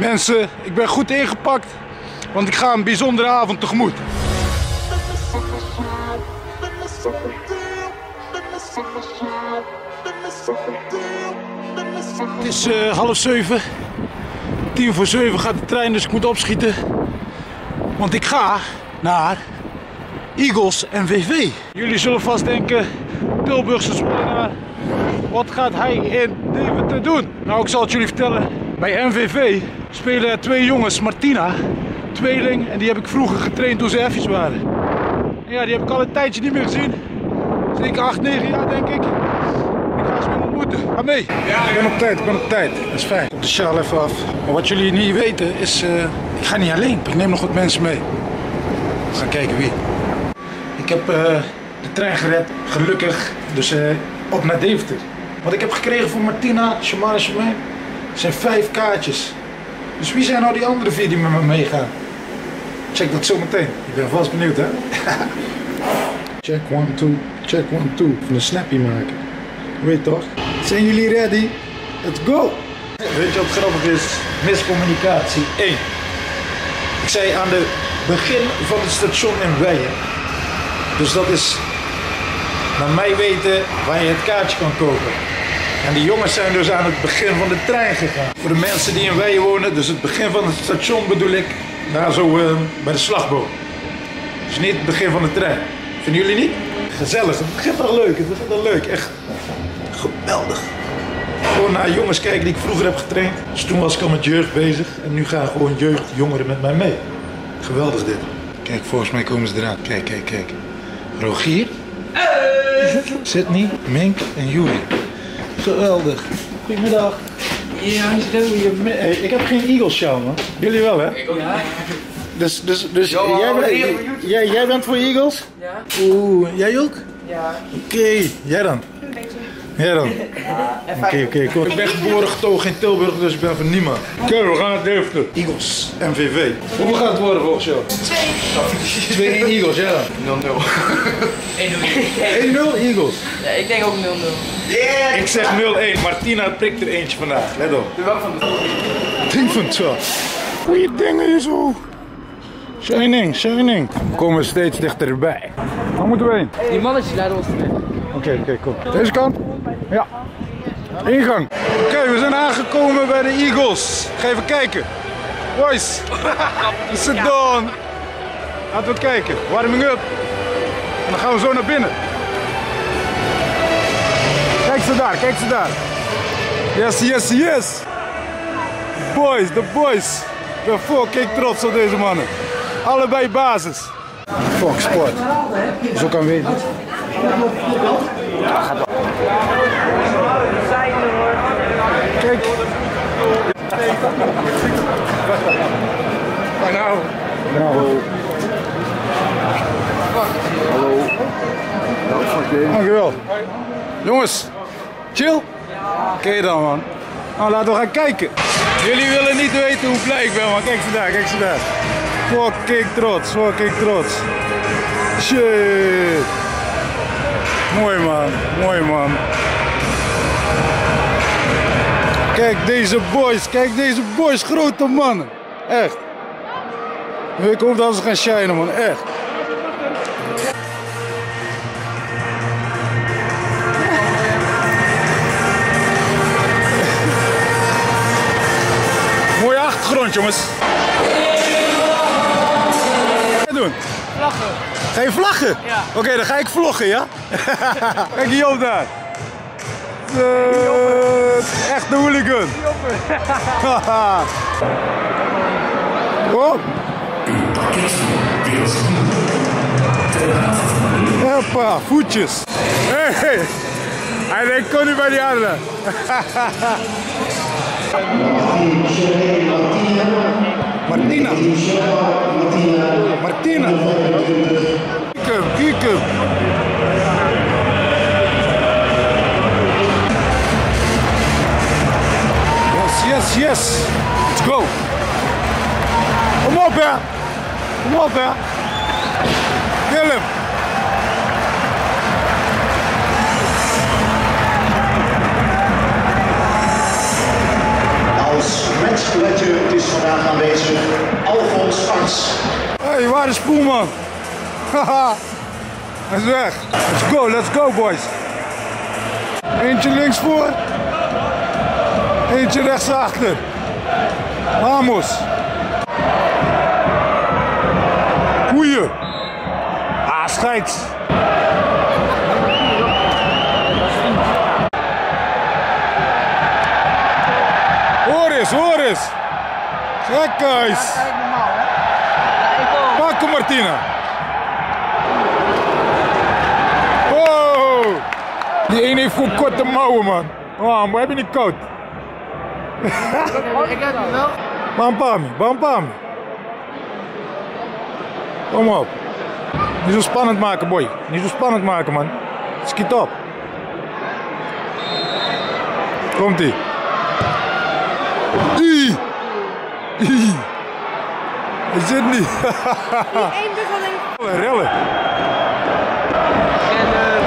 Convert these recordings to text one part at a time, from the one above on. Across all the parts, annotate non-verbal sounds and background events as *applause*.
Mensen, ik ben goed ingepakt, want ik ga een bijzondere avond tegemoet. Het is eh, half zeven. Tien voor zeven gaat de trein, dus ik moet opschieten. Want ik ga naar Eagles MVV. Jullie zullen vast denken, Tilburgse Zwollenaar, wat gaat hij in Deventer doen? Nou, ik zal het jullie vertellen. Bij MVV spelen er twee jongens, Martina, tweeling, en die heb ik vroeger getraind toen ze effjes waren. En ja, die heb ik al een tijdje niet meer gezien. Zeker 8, 9 jaar denk ik. Ik ga ze weer ontmoeten. Ga mee. Ja, ik ben op tijd, ik ben op tijd. Dat is fijn. Komt de sjaal even af. Maar wat jullie niet weten is, eh, ik ga niet alleen. Ik neem nog wat mensen mee. We gaan kijken wie. Ik heb eh, de trein gered, gelukkig. Dus eh, op naar Deventer. Wat ik heb gekregen voor Martina, Shamar en Shemaine, zijn vijf kaartjes. Dus wie zijn nou die andere vier die met me meegaan? Check dat zo meteen. Ik ben vast benieuwd hè. *laughs* check one, two, check one, two. Van een snappy maken. Weet toch? Zijn jullie ready? Let's go! Weet je wat grappig is? Miscommunicatie 1. Ik zei aan het begin van het station in Weijen. Dus dat is naar mij weten waar je het kaartje kan kopen. En die jongens zijn dus aan het begin van de trein gegaan. Voor de mensen die in Weijen wonen, dus het begin van het station bedoel ik, daar zo eh, bij de slagboom. Dus niet het begin van de trein. Vinden jullie niet? Gezellig, het begint al leuk, het begint al leuk, echt geweldig. Gewoon naar jongens kijken die ik vroeger heb getraind. Dus toen was ik al met jeugd bezig en nu gaan gewoon jeugdjongeren met mij mee. Geweldig dit. Kijk, volgens mij komen ze eraan. Kijk, kijk, kijk. Rogier. Sydney, Mink en Juri. Geweldig. Goedemiddag. Ja, hey, ik heb geen Eagles show, man. Jullie wel, hè? Ja. Dus, dus, dus jij, bent, jij, jij bent voor Eagles? Ja. Oeh, jij ook? Ja. Oké, jij dan? Jij dan? Oké, oké, cool. Ik ben geboren getogen in Tilburg, dus ik ben van niemand. Oké, we gaan naar Deventer. Eagles, MVV. Hoeveel gaat het worden volgens jou? 2 2-1 Eagles, ja dan. 0-0. 1-0 Eagles. Ja, ik denk ook 0-0. Ik zeg 0-1. Martina prikt er eentje vandaag. Let op. Welke van de Ding van 12. Goeie dingen hier zo. Shining, shining. We komen steeds dichterbij. Waar moeten we heen? Die mannetjes leiden ons. Oké, oké, kom. Deze kant? Ja. Ingang. Oké, we zijn aangekomen bij de Eagles. Ga even kijken. Boys, *laughs* sit down. Laten we kijken. Warming up. En dan gaan we zo naar binnen. Kijk ze daar, kijk ze daar. Yes, yes, yes. Boys, de boys. Ben fucking trots op deze mannen. Allebei basis. Fox Sport. Zo kan weten. Kijk. Nou. Nou. Hallo. Dankjewel. Jongens, chill? Oké dan man. Nou, laten we gaan kijken. Jullie willen niet weten hoe blij ik ben man. Kijk ze daar, kijk ze daar. Fucking trots, fucking trots. Shit. Mooi man, mooi man. Kijk deze boys, kijk deze boys, grote mannen. Echt. Ik hoop dat ze gaan shinen man, echt. Mooie achtergrond jongens. Wat doen? Vlaggen. Je vlaggen? Ja. Oké, dan ga ik vloggen, ja? *laughs* Kijk die Joop daar. Uh, echt de hooligan. *laughs* oh. Hoppa, voetjes. Hey, hey. Hij denkt, kom nu bij die anderen. *laughs* Martina. Martina. Kijk hem, kijk hem. Yes, yes, yes. Let's go. Kom op, hè. Kom op, hè. Willem. Eagles Is *laughs* Poelman? Haha, hij is weg. Let's go, let's go boys. Eentje links voor. Eentje rechts achter. Vamos. Goeie. Ah, scheids. Hoor eens, hoor eens. Paco Martina. Oh. Die ene heeft gewoon korte mouwen, man. Oh, maar heb je niet koud? *laughs* Ik heb hem wel. Bampami, Bampami. Kom op. Niet zo spannend maken, boy. Niet zo spannend maken, man. Schiet op. Komt-ie. Ie. Ie. Hij zit niet. Eén. Rellen.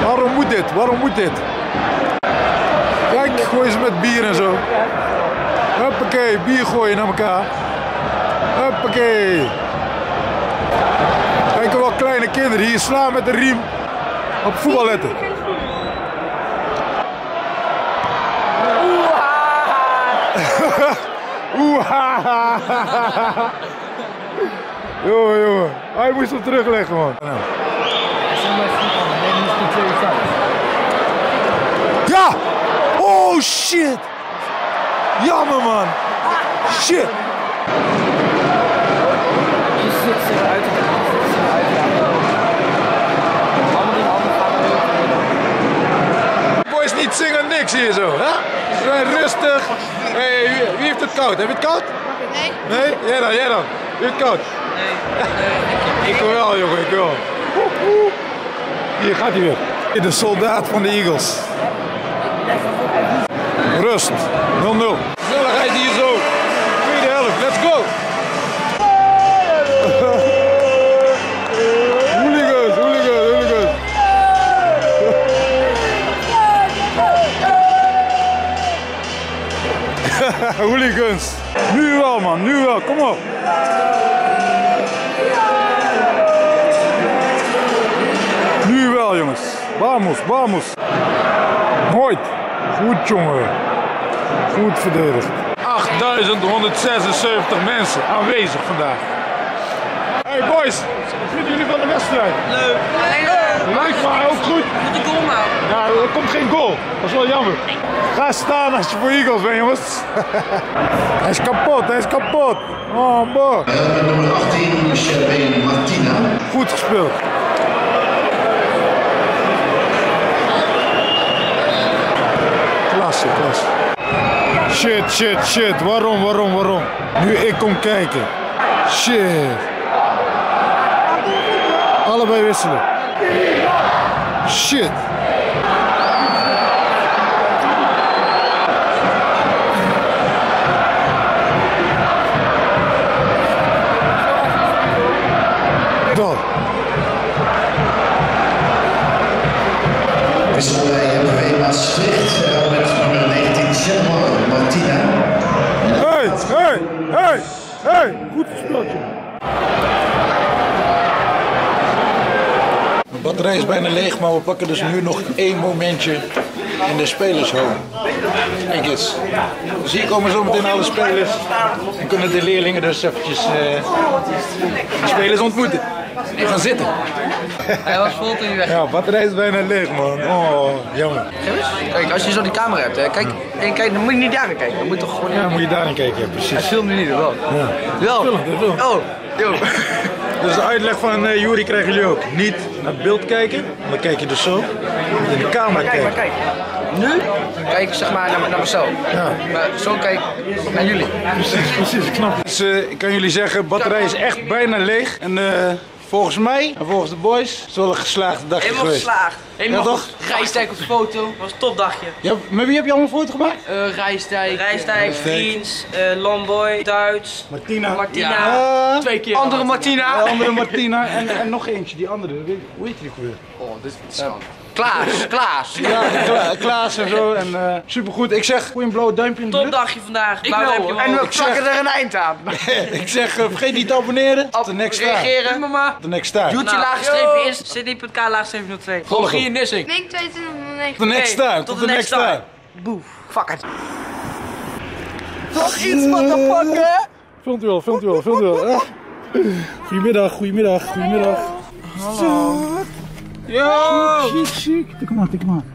Waarom moet dit? Waarom moet dit? Kijk, gooi ze met bier en zo. Huppakee, bier gooien naar elkaar. Huppakee. Kijk wel kleine kinderen hier slaan met de riem. Op voetbal letten. Oeh, Jongen, jongen. Hij moest hem terugleggen, man. Ja! Oh shit! Jammer, man. Shit! Boys niet zingen, niks hier zo, hè? Ze zijn rustig. Hey, wie, wie heeft het koud? Heb je het koud? Nee. Nee? Jij dan, jij dan. Het koud? Nee. ik wel, jongen, ik wel. Hier gaat hij weer. De soldaat van de Eagles. Rust. 0-0. Snelheid hier zo. Tweede helft, let's go. *laughs* *laughs* hooligans. Nu wel, man, nu wel, kom op. Nu wel, jongens. Vamos, vamos. Nooit. Goed, jongen. Goed verdedigd. 8176 mensen aanwezig vandaag. Hey boys, wat vinden jullie van de wedstrijd? Leuk. Leuk, maar ook goed. Moet de goal nou? Ja, er komt geen goal. Dat is wel jammer. Ga staan als je voor Eagles bent, jongens. *laughs* hij is kapot, hij is kapot. Oh, boy. Uh, nummer 18, Sherwin Martina. Goed gespeeld. Klasse, klasse. Shit, shit, shit. Waarom, waarom, waarom? Nu ik kom kijken. Shit. Allebei wisselen. Shit. Joh. De batterij is bijna leeg, maar we pakken dus nu nog één momentje in de spelershome. Kijk eens. Dus hier komen zometeen alle spelers. En kunnen de leerlingen dus eventjes eh, de spelers ontmoeten. En gaan zitten. Hij was vol toen hij weg. Ja, batterij is bijna leeg, man. Oh, jammer. Kijk, als je zo die camera hebt, hè, kijk, en kijk, dan moet je niet daar naar kijken. Dan moet je toch gewoon. Ja, moet je daarin kijken, ja, Hij precies. filmt nu niet, wel? Ja. Wel. Filmt, hij filmt. Oh, yo. Dus de uitleg van eh Jury krijgen jullie ook. Niet naar het beeld kijken, dan kijk je dus zo. In de camera Kijk, maar kijken. kijk. Nu kijk ik zeg maar naar, naar mezelf. Ja. Maar zo kijk ik naar jullie. Precies, precies, ik het. Dus eh, ik kan jullie zeggen, de batterij is echt bijna leeg. En eh, volgens mij en volgens de boys is het wel een geslaagde dagje Helemaal geweest. geslaagd. Helemaal Ja, toch? Rijstijk op de foto. was een topdagje. Ja, met wie heb je allemaal een foto gemaakt? Uh, Rijstijk. Rijstijk, Vriends, eh Lomboy, Duits, Martina. Martina. Ja. Twee keer. Andere Martina. De andere *laughs* Martina en, en nog eentje, die andere. Hoe heet die ook weer? Oh, dit is schande. Klaas, Klaas. Ja, Kla Klaas en zo. En eh supergoed. Ik zeg, goeie een blauw duimpje in de. Topdagje vandaag. Ik wel. En we plakken er een eind aan. *laughs* Ik zeg, eh, vergeet niet te abonneren. Tot de next time. Reageren. Mama. De next time. Doet je Nou, lage streepje is. Sydney.k laagstreepje 02. Volg hem. Gier Nissing. Link 2209. Tot de next time. Tot de next time. Boef. Fuck it. Toch iets, motherfucker. Filmt u wel, filmt u wel, filmt u wel. Goedemiddag, goedemiddag, goedemiddag. Hallo. Yo! Chic, chic. Tik hem aan, tik hem aan.